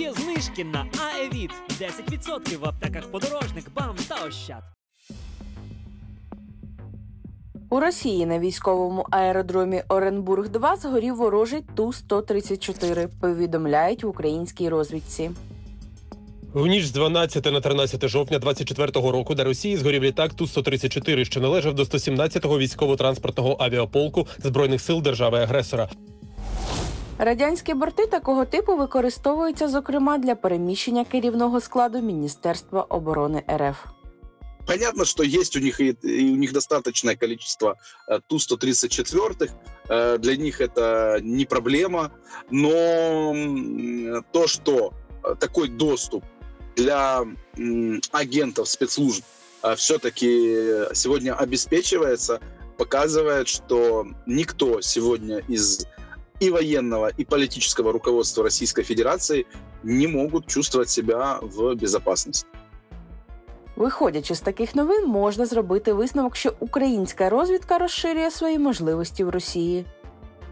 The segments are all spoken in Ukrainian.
Є знижки на Аевіт 10% в аптеках подорожник, бам та ощад. У Росії на військовому аеродромі Оренбург 2 згорів ворожий Ту-134, повідомляють в українській розвідці. В ніч з 12 на 13 жовтня 24-го року до Росії згорів літак Ту-134, що належав до 117-го військово-транспортного авіаполку збройних сил держави-агресора. Радянські борти такого типу використовуються, зокрема, для переміщення керівного складу Міністерства оборони РФ. Понятно, что есть у них и, и у них достаточное количество э, Ту-134. Э, для них это не проблема. Но м, то, что э, такой доступ для м, агентов спецслужб все-таки сегодня обеспечивается, показывает, что никто сегодня из и военного, и политического руководства Российской Федерации не могут чувствовать себя в безопасности. Виходячи з таких новин, можна зробити висновок, що українська розвідка розширює свої можливості в Росії.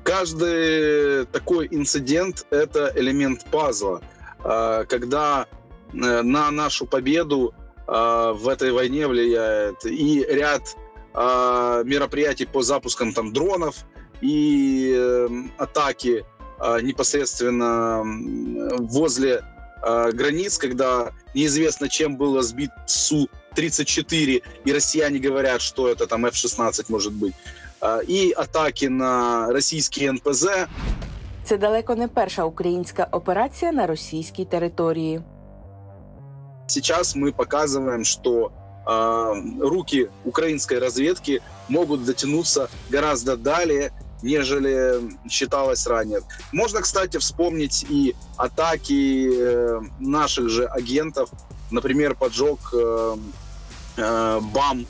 Каждый такой инцидент – это элемент пазла, А, когда э, на нашу победу а, в этой войне влияет и ряд а, мероприятий по запускам там дронов и э, атаки а, непосредственно м, возле а, границ, когда неизвестно, чем было сбит Су-34, и россияне говорят, что это там F-16 может быть, А, и атаки на российские НПЗ, Це далеко не перша українська операція на російській території. Сейчас мы показываем, что э, руки украинской разведки могут дотянуться гораздо далее, нежели считалось ранее. Можно, кстати, вспомнить и атаки э, наших же агентов, например, поджог э, э, БАМ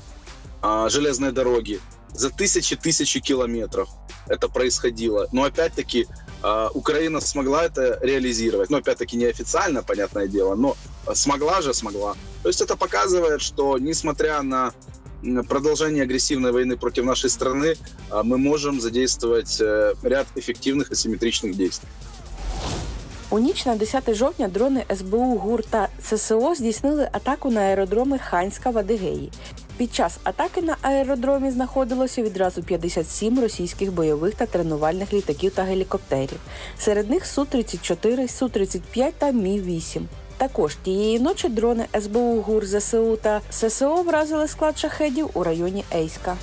э, железной дороги. За тысячи-тысячи километров это происходило. Но опять-таки э, Украина смогла это реализировать. Ну, опять-таки, неофициально, понятное дело, но смогла же, смогла. То есть это показывает, что несмотря на м, продолжение агрессивной войны против нашей страны, а, мы можем задействовать э, ряд эффективных асимметричных действий. У ніч на 10 жовтня дрони СБУ ГУР та ССО здійснили атаку на аеродроми Ханська в Адигеї. Під час атаки на аеродромі знаходилося відразу 57 російських бойових та тренувальних літаків та гелікоптерів. Серед них Су-34, Су-35 та Мі-8. Також тієї ночі дрони СБУ ГУР ЗСУ та ССО вразили склад шахедів у районі Ейська.